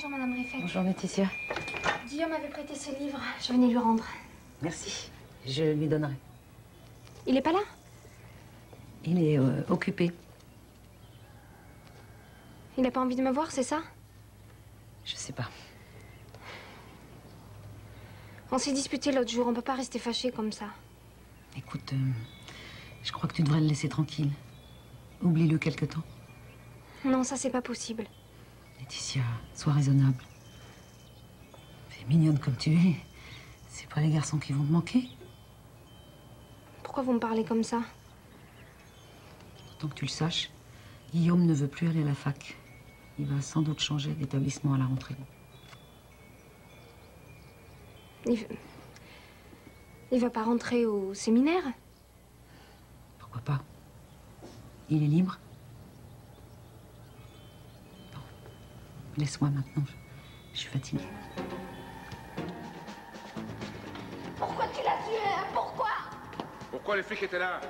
Bonjour, Madame Riffet. Bonjour, Laetitia. Guillaume m'avait prêté ce livre. Je venais lui rendre. Merci. Je lui donnerai. Il est pas là? Il est euh, occupé. Il n'a pas envie de me voir, c'est ça? Je sais pas. On s'est disputé l'autre jour. On peut pas rester fâché comme ça. Écoute, euh, je crois que tu devrais le laisser tranquille. Oublie-le quelque temps. Non, ça, c'est pas possible. Laetitia, sois raisonnable. Fais mignonne comme tu es. C'est pas les garçons qui vont te manquer. Pourquoi vous me parlez comme ça? Tant que tu le saches, Guillaume ne veut plus aller à la fac. Il va sans doute changer d'établissement à la rentrée. Il... Il va pas rentrer au séminaire? Pourquoi pas? Il est libre laisse-moi maintenant. Je, je suis fatiguée. Pourquoi tu l'as tué hein? Pourquoi? Pourquoi les flics étaient là?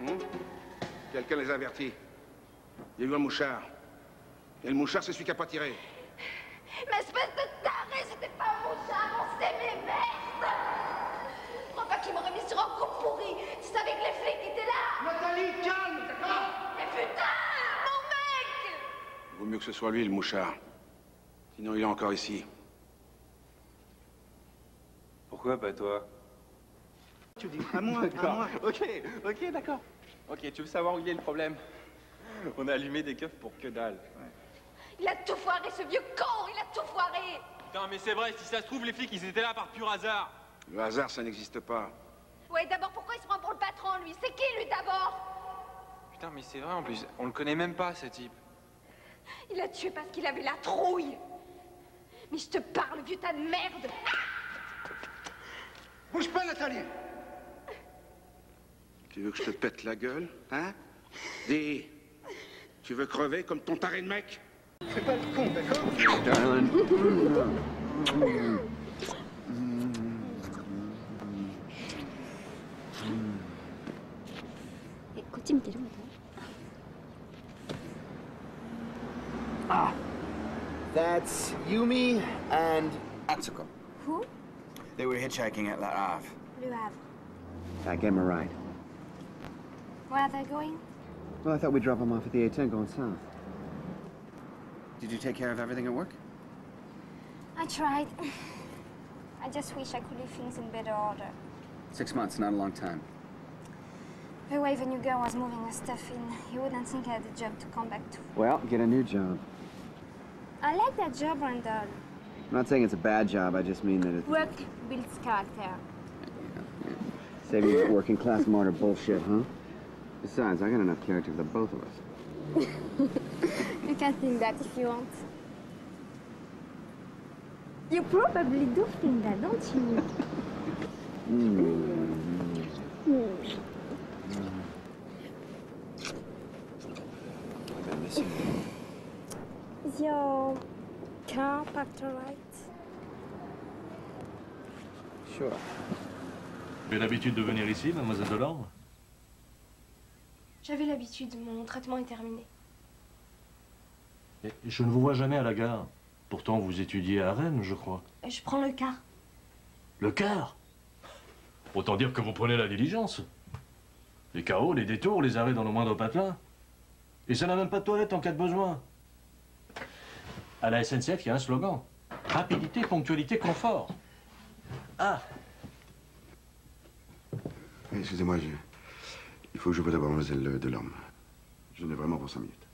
Hmm? Quelqu'un les a avertis. Il y a eu un mouchard. Et le mouchard, c'est celui qui a pas tiré. Mais espèce de taré, c'était pas un mouchard, on s'aimait, merde Crois pas qu'il m'aurait mis sur un coup pourri Tu savais que les flics étaient là Nathalie, calme, d'accord Mais putain Mon mec Vaut mieux que ce soit lui, le mouchard. Sinon, il est encore ici. Pourquoi pas toi Tu dis à moi, à moi. Ok, ok, d'accord. Ok, tu veux savoir où il est le problème On a allumé des keufs pour que dalle. Il a tout foiré, ce vieux con Il a tout foiré Putain, mais c'est vrai, si ça se trouve, les flics, ils étaient là par pur hasard. Le hasard, ça n'existe pas. Ouais, d'abord, pourquoi il se prend pour le patron, lui? C'est qui, lui, d'abord? Putain, mais c'est vrai en plus, on le connaît même pas, ce type. Il a tué parce qu'il avait la trouille. Mais je te parle, vieux tas de merde. Bouge pas, Nathalie. Tu veux que je te pète la gueule, hein? Dis, tu veux crever comme ton taré de mec? Fais pas le con, d'accord? Ah, that's Yumi and Atsuko. Who? They were hitchhiking at La Havre. Le Havre. I gave him a ride. Where are they going? Well, I thought we'd drop them off at the A10 going south. Did you take care of everything at work? I tried. I just wish I could leave things in better order. Six months, not a long time. The way the new girl was moving her stuff in, you wouldn't think I had a job to come back to. Well, get a new job. I like that job, Randall. I'm not saying it's a bad job, I just mean that it's Work builds character. saving you working class martyr bullshit, huh? Besides, I got enough character for the both of us. You can think that if you want. You probably do think that, don't you? I've been missing you. Your car parked all right? Sure. Vous avez l'habitude de venir ici, mademoiselle Delorme J'avais l'habitude, mon traitement est terminé. Et Je ne vous vois jamais à la gare. Pourtant, vous étudiez à Rennes, je crois. Je prends le car. Le car? Autant dire que vous prenez la diligence. Les chaos, les détours, les arrêts dans le moindre patelin. Et ça n'a même pas de toilette en cas de besoin. À la SNCF, il y a un slogan. Rapidité, ponctualité, confort. Ah, Excusez-moi, je... il faut que je voie d'abord mademoiselle Delorme. Je n'ai vraiment pour cinq minutes.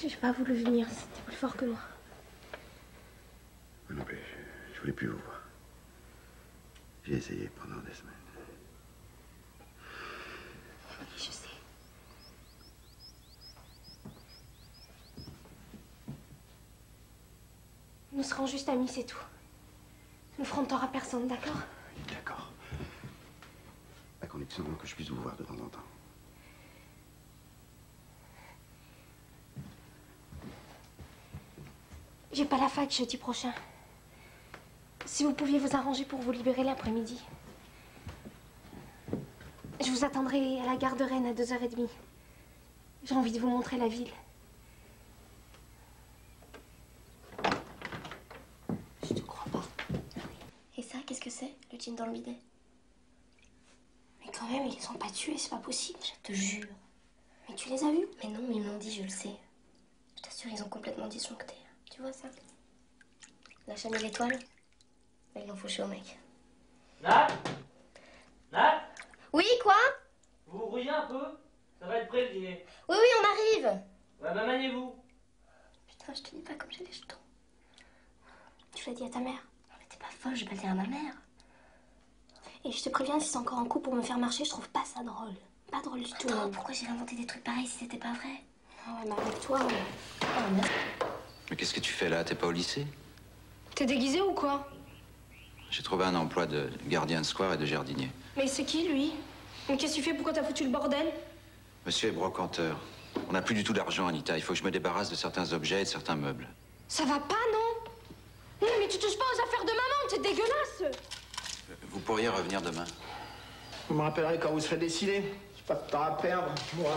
J'ai pas voulu venir, c'était plus fort que moi. Non, mais je, je voulais plus vous voir. J'ai essayé pendant des semaines. Oui, je sais. Nous serons juste amis, c'est tout. Ne frontera personne, d'accord? D'accord. À condition que je puisse vous voir de temps en temps. J'ai pas la fac jeudi prochain. Si vous pouviez vous arranger pour vous libérer l'après-midi. Je vous attendrai à la gare de Rennes à 2h30. J'ai envie de vous montrer la ville. Je te crois pas. Et ça, qu'est-ce que c'est, le jean dans le bidet? Mais quand même, ils les ont pas tués, c'est pas possible. Je te jure. Mais tu les as vus? Mais non, ils m'ont dit, je le sais. Je t'assure, ils ont complètement disjoncté. Tu vois ça? La chaîne et l'étoile? Bah, ils l'ont fauché au mec. Nat Nat Oui, quoi? Vous vous brouillez un peu? Ça va être prêt le dîner? Oui, oui, on arrive Ouais, bah maniez-vous. Putain, je te dis pas comme j'ai des jetons. Tu l'as dit à ta mère Non, mais t'es pas folle, je vais pas le dire à ma mère. Et je te préviens, si c'est encore un coup pour me faire marcher, je trouve pas ça drôle. Pas drôle du tout. Pourquoi j'irais inventer des trucs pareils si c'était pas vrai? Ah ouais, mais avec toi. Oh, merde. Mais qu'est-ce que tu fais là? T'es pas au lycée? T'es déguisé ou quoi? J'ai trouvé un emploi de gardien de square et de jardinier. Mais c'est qui lui Mais qu'est-ce que tu fais Pourquoi t'as foutu le bordel Monsieur est brocanteur. On n'a plus du tout d'argent, Anita. Il faut que je me débarrasse de certains objets et de certains meubles. Ça va pas, non Non, mais tu touches pas aux affaires de maman, t'es dégueulasse Vous pourriez revenir demain Vous me rappellerez quand vous serez décidé. J'ai pas de temps à perdre, moi.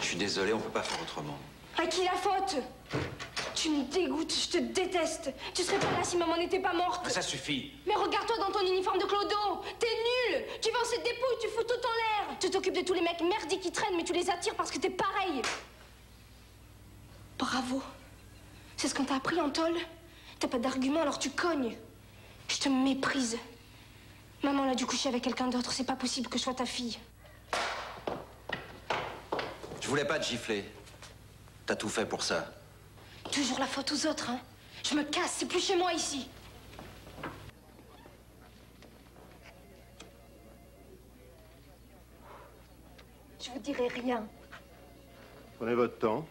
Je suis désolé, on peut pas faire autrement. À qui la faute Tu me dégoûtes, je te déteste. Tu serais pas là si maman n'était pas morte. Mais ça suffit Mais regarde-toi dans ton uniforme de clodo T'es nul Tu vends cette dépouille, tu fous tout en l'air Tu t'occupes de tous les mecs merdiques qui traînent, mais tu les attires parce que t'es pareil Bravo C'est ce qu'on t'a appris en tôle T'as pas d'argument, alors tu cognes Je te méprise Maman a dû coucher avec quelqu'un d'autre, c'est pas possible que je sois ta fille. Je voulais pas te gifler. T'as tout fait pour ça. Toujours la faute aux autres, hein Je me casse, c'est plus chez moi ici Je vous dirai rien. Prenez votre temps.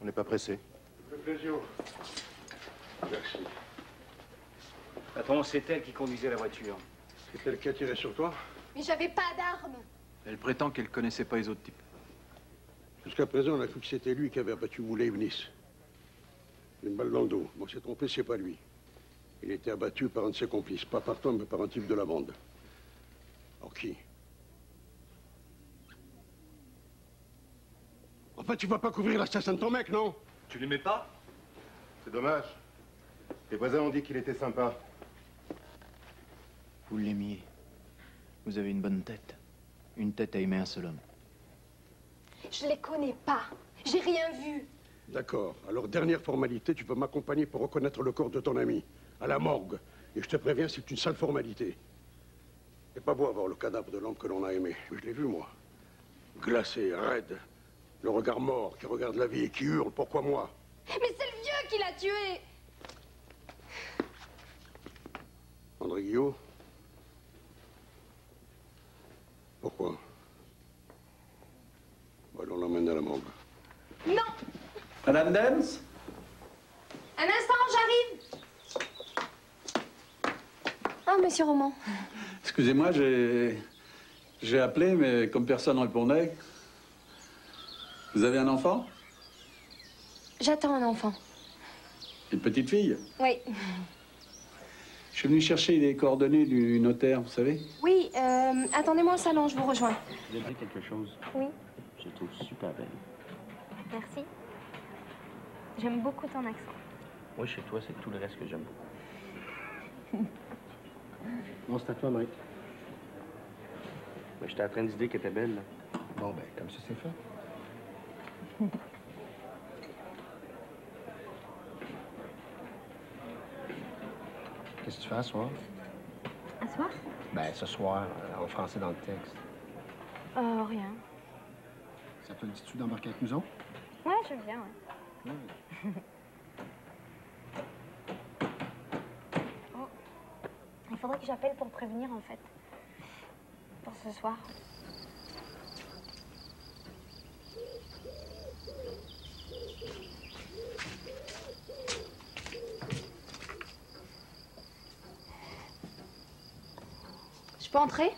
On n'est pas pressé. Le plaisir. Merci. Patron, c'est elle qui conduisait la voiture. C'est elle qui a tiré sur toi Mais j'avais pas d'armes Elle prétend qu'elle connaissait pas les autres types. Jusqu'à présent, on a cru que c'était lui qui avait abattu Woolley Nice. Une balle dans le dos. Bon, s'est trompé, c'est pas lui. Il était abattu par un de ses complices. Pas par toi, mais par un type de la bande. Alors qui? Enfin, tu vas pas couvrir l'assassin de ton mec, non? Tu l'aimais pas? C'est dommage. Les voisins ont dit qu'il était sympa. Vous l'aimiez. Vous avez une bonne tête. Une tête à aimer un seul homme. Je les connais pas. J'ai rien vu. D'accord. Alors, dernière formalité, tu vas m'accompagner pour reconnaître le corps de ton ami. À la morgue. Et je te préviens, c'est une sale formalité. C'est pas beau avoir le cadavre de l'homme que l'on a aimé. Je l'ai vu, moi. Glacé, raide. Le regard mort, qui regarde la vie et qui hurle. Pourquoi moi? Mais c'est le vieux qui l'a tué André Guillot Pourquoi? Alors, on l'emmène à la morgue. Madame Dems Un instant, j'arrive Ah, monsieur Roman. Excusez-moi, j'ai. J'ai appelé, mais comme personne ne répondait. Vous avez un enfant? J'attends un enfant. Une petite fille? Oui. Je suis venu chercher les coordonnées du notaire, vous savez Oui, euh, attendez-moi au salon, je vous rejoins. Je vais dire quelque chose? Oui. Je trouve super belle. Merci. J'aime beaucoup ton accent. Moi, chez toi, c'est tout le reste que j'aime beaucoup. Non, c'est à toi, Mike. Mais j'étais en train de dire qu'elle était belle, là. Bon, ben, comme ça, c'est fait. Qu'est-ce que tu fais ce soir? À soir? Ben, ce soir, euh, en français dans le texte. Euh, rien. Ça te dit-tu d'embarquer avec nous autres? Ouais, je viens, ouais. Oh. Il faudrait que j'appelle pour prévenir, en fait. Pour ce soir. Je peux entrer?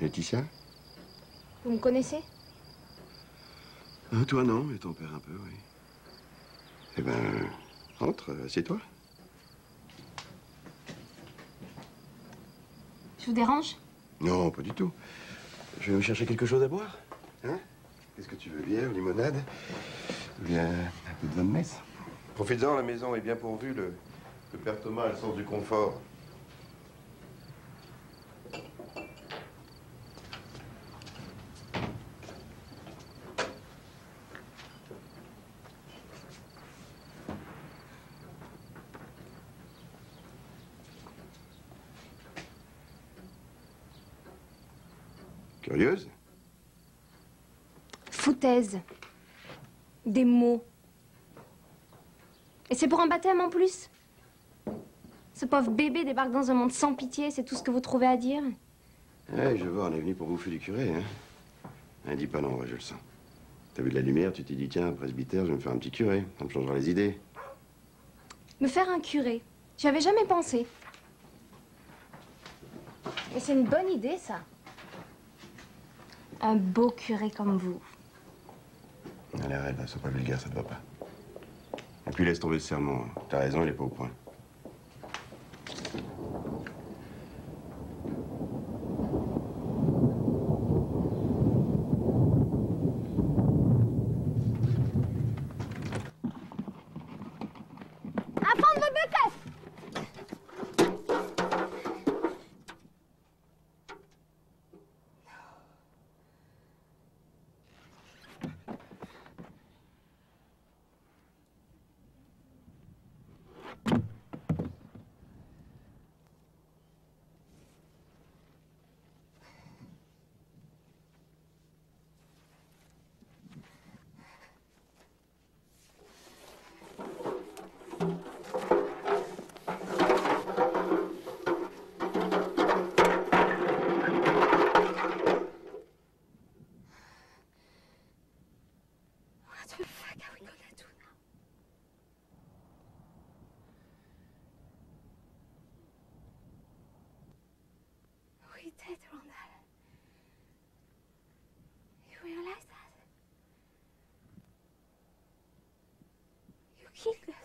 Laetitia? Vous me connaissez? Ah, Toi, non, mais ton père un peu, oui. Eh ben, entre, assieds-toi. Je vous dérange? Non, pas du tout. Je vais me chercher quelque chose à boire. Hein? Qu'est-ce que tu veux, bière, limonade? Ou bien un peu de vin de messe Profites-en, la maison est bien pourvue. Le, le père Thomas a le sens du confort. Curieuse Foutaise. Des mots. Et c'est pour un baptême en plus? Ce pauvre bébé débarque dans un monde sans pitié, c'est tout ce que vous trouvez à dire? Ouais, je vois, on est venu pour bouffer du curé, hein. Hein, dis pas non, ouais, je le sens. T'as vu de la lumière, tu t'es dit, tiens, presbytère, je vais me faire un petit curé. Ça me changera les idées. Me faire un curé, j'y avais jamais pensé? Et c'est une bonne idée, ça. Un beau curé comme vous. Allez, arrête, là, sois pas vulgaire, ça te va pas. Et puis laisse tomber ce serment. T'as raison, il est pas au point. Look at.